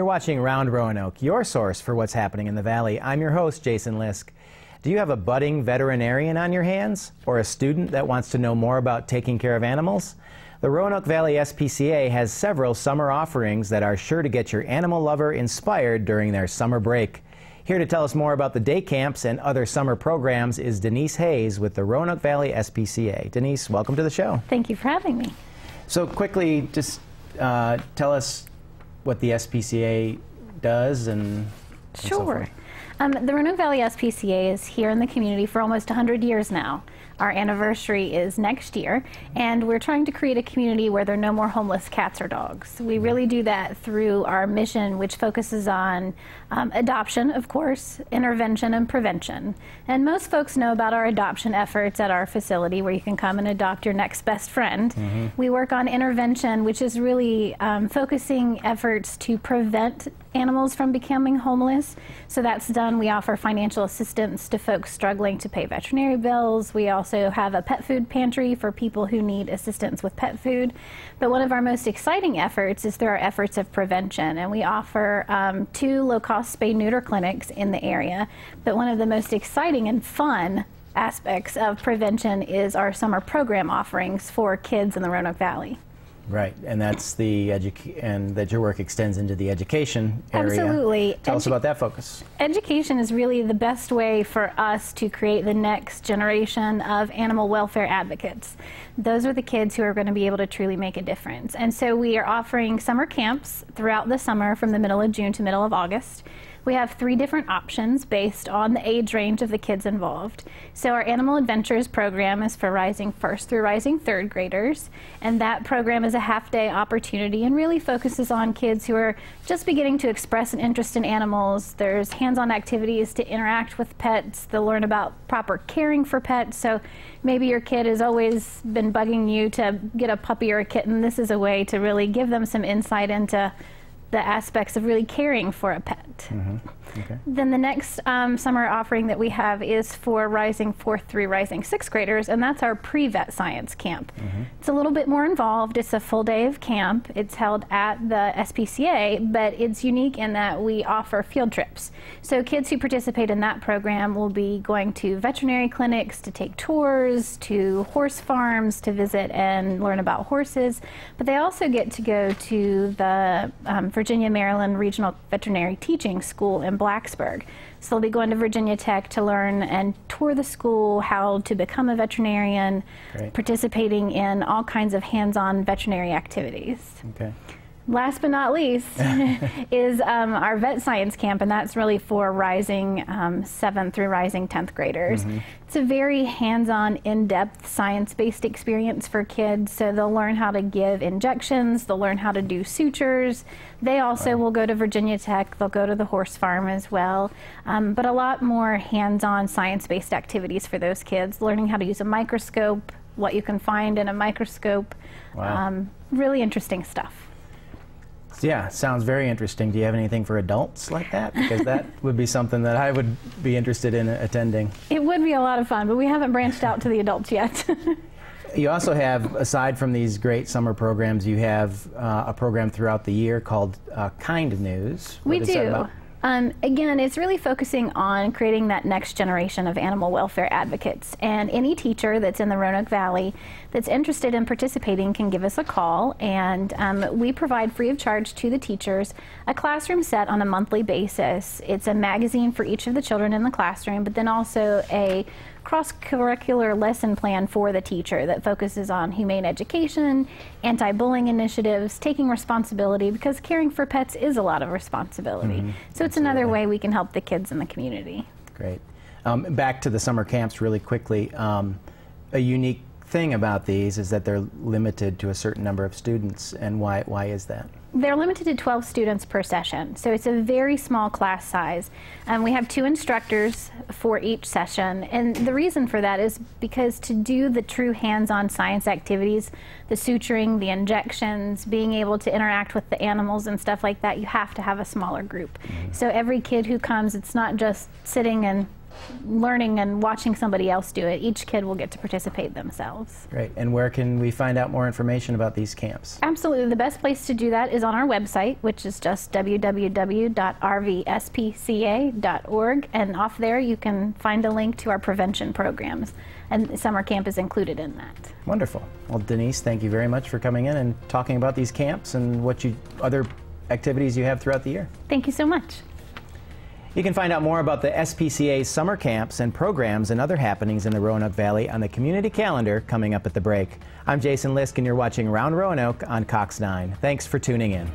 You're watching Round Roanoke, your source for what's happening in the Valley. I'm your host, Jason Lisk. Do you have a budding veterinarian on your hands or a student that wants to know more about taking care of animals? The Roanoke Valley SPCA has several summer offerings that are sure to get your animal lover inspired during their summer break. Here to tell us more about the day camps and other summer programs is Denise Hayes with the Roanoke Valley SPCA. Denise, welcome to the show. Thank you for having me. So quickly, just uh, tell us what the SPCA does and, and sure. So um, the Roanoke Valley SPCA is here in the community for almost 100 years now. Our anniversary is next year, and we're trying to create a community where there are no more homeless cats or dogs. We really do that through our mission, which focuses on um, adoption, of course, intervention, and prevention. And most folks know about our adoption efforts at our facility where you can come and adopt your next best friend. Mm -hmm. We work on intervention, which is really um, focusing efforts to prevent animals from becoming homeless. So that's done. We offer financial assistance to folks struggling to pay veterinary bills. We also have a pet food pantry for people who need assistance with pet food. But one of our most exciting efforts is through our efforts of prevention. And we offer um, two low cost spay neuter clinics in the area. But one of the most exciting and fun aspects of prevention is our summer program offerings for kids in the Roanoke Valley. Right, and that's the edu- and that your work extends into the education area. Absolutely. Tell Edu us about that focus. Education is really the best way for us to create the next generation of animal welfare advocates. Those are the kids who are going to be able to truly make a difference. And so we are offering summer camps throughout the summer from the middle of June to middle of August. We have three different options based on the age range of the kids involved. So our Animal Adventures program is for rising first through rising third graders, and that program is a half day opportunity and really focuses on kids who are just beginning to express an interest in animals. There's hands-on activities to interact with pets. They'll learn about proper caring for pets. So maybe your kid has always been bugging you to get a puppy or a kitten. This is a way to really give them some insight into the aspects of really caring for a pet. Mm -hmm. okay. Then the next um, summer offering that we have is for rising fourth through rising sixth graders, and that's our pre-vet science camp. Mm -hmm. It's a little bit more involved. It's a full day of camp. It's held at the SPCA, but it's unique in that we offer field trips. So kids who participate in that program will be going to veterinary clinics to take tours, to horse farms to visit and learn about horses, but they also get to go to the um, Virginia Maryland Regional Veterinary Teaching School in Blacksburg. So they'll be going to Virginia Tech to learn and tour the school, how to become a veterinarian, Great. participating in all kinds of hands-on veterinary activities. Okay. Last but not least is um, our vet science camp, and that's really for rising um, 7th through rising 10th graders. Mm -hmm. It's a very hands-on, in-depth, science-based experience for kids, so they'll learn how to give injections, they'll learn how to do sutures. They also wow. will go to Virginia Tech, they'll go to the horse farm as well, um, but a lot more hands-on, science-based activities for those kids, learning how to use a microscope, what you can find in a microscope. Wow. Um, really interesting stuff. Yeah, sounds very interesting. Do you have anything for adults like that? Because that would be something that I would be interested in attending. It would be a lot of fun, but we haven't branched out to the adults yet. you also have, aside from these great summer programs, you have uh, a program throughout the year called uh, Kind News. We do. Um, again, it's really focusing on creating that next generation of animal welfare advocates. And any teacher that's in the Roanoke Valley that's interested in participating can give us a call. And um, we provide free of charge to the teachers a classroom set on a monthly basis. It's a magazine for each of the children in the classroom, but then also a cross-curricular lesson plan for the teacher that focuses on humane education, anti-bullying initiatives, taking responsibility because caring for pets is a lot of responsibility. Mm -hmm. So it's Absolutely. another way we can help the kids in the community. Great. Um, back to the summer camps really quickly. Um, a unique thing about these is that they're limited to a certain number of students, and why, why is that? They're limited to 12 students per session, so it's a very small class size. Um, we have two instructors for each session, and the reason for that is because to do the true hands-on science activities, the suturing, the injections, being able to interact with the animals and stuff like that, you have to have a smaller group. Mm -hmm. So every kid who comes, it's not just sitting and learning and watching somebody else do it. Each kid will get to participate themselves. Great. And where can we find out more information about these camps? Absolutely. The best place to do that is on our website, which is just www.rvspca.org. And off there, you can find a link to our prevention programs. And summer camp is included in that. Wonderful. Well, Denise, thank you very much for coming in and talking about these camps and what you other activities you have throughout the year. Thank you so much. You can find out more about the SPCA's summer camps and programs and other happenings in the Roanoke Valley on the community calendar coming up at the break. I'm Jason Lisk, and you're watching Round Roanoke on Cox 9. Thanks for tuning in.